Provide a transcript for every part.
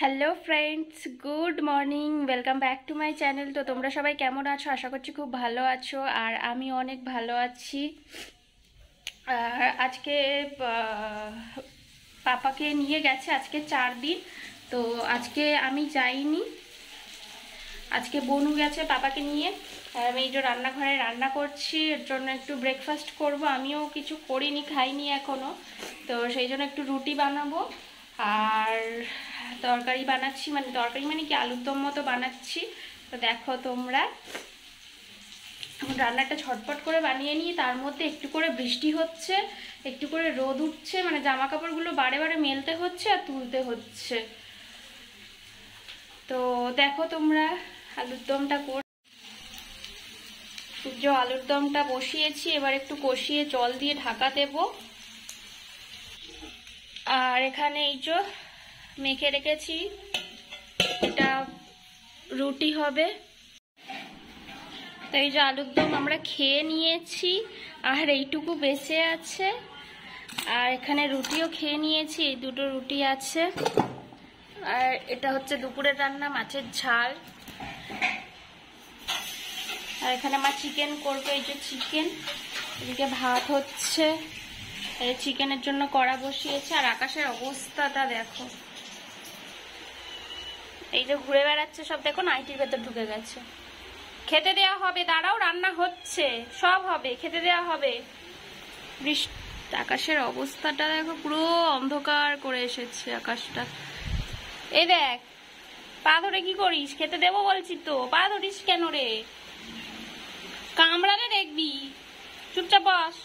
Hello friends good morning welcome back to my channel তো তোমরা সবাই কেমন আছো? আশা করছি খুব ভালো আছো, আর আমি অনেক ভালো আছি। আর আজকে পাপাকে নিয়ে গেছে আজকে চার দিন। তো আজকে আমি যাইনি। আজকে বনু গেছে পাপাকে নিয়ে। আমি এই যে রান্নাঘরে রান্না করছি, এর জন্য একটু ব্রেকফাস্ট করব। আমিও কিছু করিনি, খাইনি এখনও তো সেই জন্য একটু রুটি বানাবো। আর তরকারি বানাচ্ছি মানে তরকারি মানে কি? আলুর দম মতো বানাচ্ছি। তো দেখো তোমরা। এখন রান্নাটা ঝটপট করে বানিয়ে নিই। তার মধ্যে একটু করে বৃষ্টি হচ্ছে, একটু করে রোদ উঠছে মানে জামা কাপড়গুলো বারে বারে মেলতে হচ্ছে আর তুলতে হচ্ছে। তো দেখো তোমরা, আলুর দমটা কর যে আলুর দমটা বসিয়েছি, এবার একটু কষিয়ে জল দিয়ে ঢাকা দেব। আর এখানে এই যে মেখে রেখেছি। এটা রুটি হবে। তো এই যে আলুর দম আমরা খেয়ে নিয়েছি, আর এইটুকু বেঁচে আছে। আর এখানে রুটিও খেয়ে নিয়েছি, এই দুটো রুটি আছে। আর এটা হচ্ছে দুপুরের রান্না, মাছের ঝাল। আর এখানে মা চিকেন করবে, এই যে চিকেন। এদিকে ভাত হচ্ছে। চিকেনের জন্য কড়া বসিয়েছে, আর আকাশের অবস্থাটা দেখো। এই যে ঘুরে বেড়াচ্ছে সব, দেখো নাইটির ভেতর ঢুকে গেছে। খেতে দেওয়া হবে, দাঁড়াও, রান্না হচ্ছে, সব হবে, খেতে দেওয়া হবে। বৃষ্টি, আকাশের অবস্থাটা দেখো পুরো অন্ধকার করে এসেছে আকাশটা। এই দেখ, পা ধরে কি করিস? খেতে দেবো বলছি তো, পা ধরিস কেন রে? কামড়ালে দেখবি। চুপচাপ বস।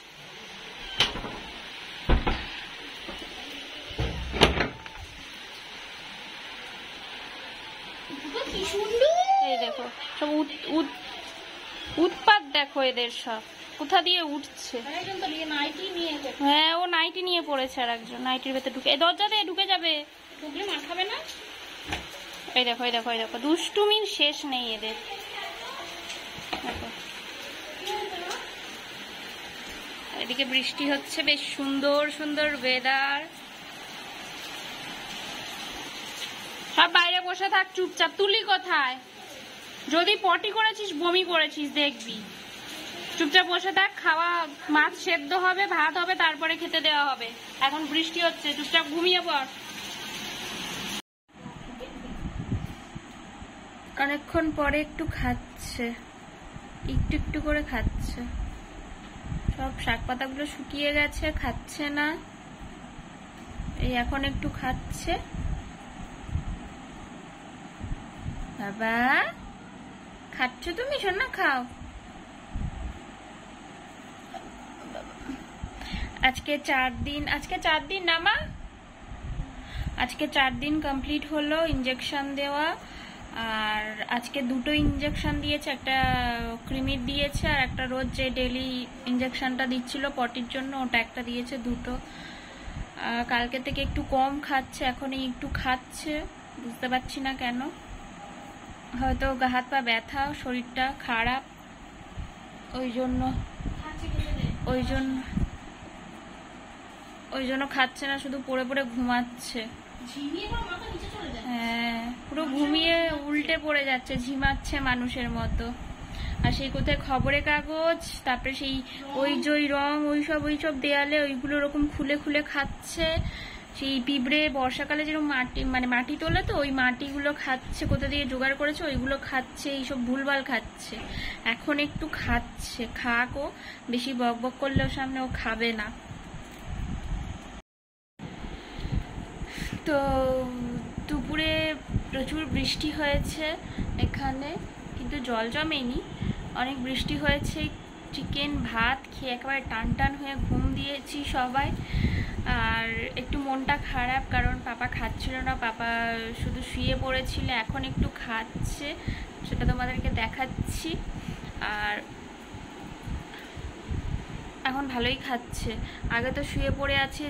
এই দেখো সব উৎ উৎপাত দেখো এদের সব। কোথা দিয়ে উঠছে? হ্যাঁ ও নাইটি নিয়ে পড়েছে আর একজন নাইটির ভেতরে ঢুকে এই দরজা দিয়ে ঢুকে যাবে। ঢুকলে মার খাবে না? এই দেখো এই দেখো এই দেখো দুষ্টুমির শেষ নেই এদের। দেখো। এদিকে বৃষ্টি হচ্ছে বেশ সুন্দর সুন্দর ওয়েদার সব বাইরে বসে থাক, চুপচাপ। তুলি কোথায়? যদি পটি করেছিস, বমি করেছিস, দেখবি। চুপচাপ বসে থাক, খাওয়া, মাছ সেদ্ধ হবে, ভাত হবে, তারপরে খেতে দেওয়া হবে। এখন বৃষ্টি হচ্ছে, চুপচাপ ঘুমিয়ে পড়। অনেকক্ষণ পরে একটু খাচ্ছে। একটু একটু করে খাচ্ছে। সব শাক পাতাগুলো শুকিয়ে গেছে, খাচ্ছে না। এই এখন একটু খাচ্ছে। বাবা, খাচ্ছ তুমি? শোনা, খাও। আজকে চার দিন, আজকে চার দিন না মা? আজকে চার দিন কমপ্লিট হলো ইঞ্জেকশন দেওয়া। আর আজকে দুটো ইঞ্জেকশন দিয়েছে, একটা ক্রিমির দিয়েছে আর একটা রোজ যে ডেলি ইঞ্জেকশনটা দিচ্ছিল পটির জন্য, ওটা একটা দিয়েছে দুটো। কালকে থেকে একটু কম খাচ্ছে এখন এই একটু খাচ্ছে, বুঝতে পারছি না কেন। হয়তো গা হাত পা ব্যথা শরীরটা খারাপ ওই জন্য ওই জন্য ওই জন্য খাচ্ছে না শুধু পড়ে পড়ে ঘুমাচ্ছে। হ্যাঁ পুরো ঘুমিয়ে উল্টে পড়ে যাচ্ছে ঝিমাচ্ছে মানুষের মতো। আর সেই কোথায় খবরের কাগজ তারপরে সেই ওই যে রং ওই সব ওই সব দেয়ালে ওইগুলো ওরকম খুলে খুলে খাচ্ছে। সেই পিঁপড়ে বর্ষাকালে যেরকম মাটি মানে মাটি তোলে তো, ওই মাটিগুলো খাচ্ছে, কোথা দিয়ে জোগাড় করেছে, ওইগুলো খাচ্ছে, এইসব ভুলভাল খাচ্ছে। এখন একটু খাচ্ছে, খাক ও, বেশি বক বক করলে ওর সামনে ও খাবে না। তো দুপুরে প্রচুর বৃষ্টি হয়েছে এখানে, কিন্তু জল জমেনি। অনেক বৃষ্টি হয়েছে, চিকেন ভাত খেয়ে একেবারে টান টান হয়ে ঘুম দিয়েছি সবাই। আর একটু মনটা খারাপ, কারণ পাপা খাচ্ছিল না, পাপা শুধু শুয়ে পড়েছিল, এখন একটু খাচ্ছে, সেটা তোমাদেরকে দেখাচ্ছি। আর এখন ভালোই খাচ্ছে। আগে তো শুয়ে পড়ে আছে,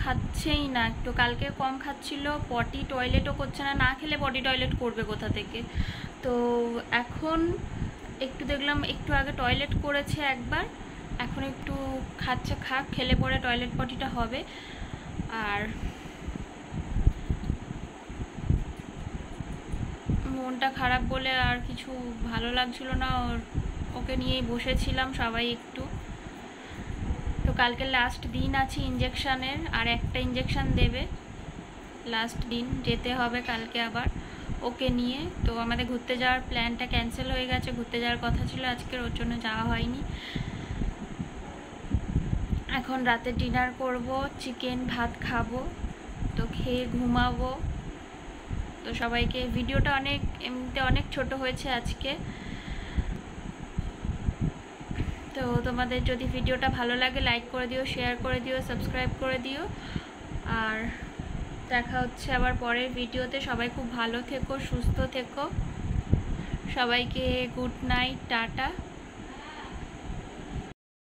খাচ্ছেই না, একটু কালকে কম খাচ্ছিল, পটি টয়লেটও করছে না না খেলে পটি টয়লেট করবে কোথা থেকে? তো এখন একটু দেখলাম, একটু আগে টয়লেট করেছে একবার এখন একটু খাচ্ছে খাক, খেলে পরে টয়লেট পটিটা হবে। আর মনটা খারাপ বলে আর কিছু ভালো লাগছিল না, ওর, ওকে নিয়েই বসেছিলাম সবাই একটু। তো কালকে লাস্ট দিন আছে ইঞ্জেকশানের আর একটা ইঞ্জেকশান দেবে। লাস্ট দিন, যেতে হবে কালকে আবার ওকে নিয়ে। তো আমাদের ঘুরতে যাওয়ার প্ল্যানটা ক্যান্সেল হয়ে গেছে, ঘুরতে যাওয়ার কথা ছিল, আজকের ওর জন্য যাওয়া হয়নি। এখন রাতে ডিনার করব, চিকেন ভাত খাব, তো খেয়ে ঘুমাবো। তো সবাইকে ভিডিওটা অনেক, এমনিতে অনেক ছোট হয়েছে আজকে। তো তোমাদের যদি ভিডিওটা ভালো লাগে লাইক করে দিও শেয়ার করে দিও সাবস্ক্রাইব করে দিও। আর দেখা হচ্ছে আবার পরের ভিডিওতে। সবাই খুব ভালো থেকো, সুস্থ থেকো। সবাইকে গুড নাইট টাটা।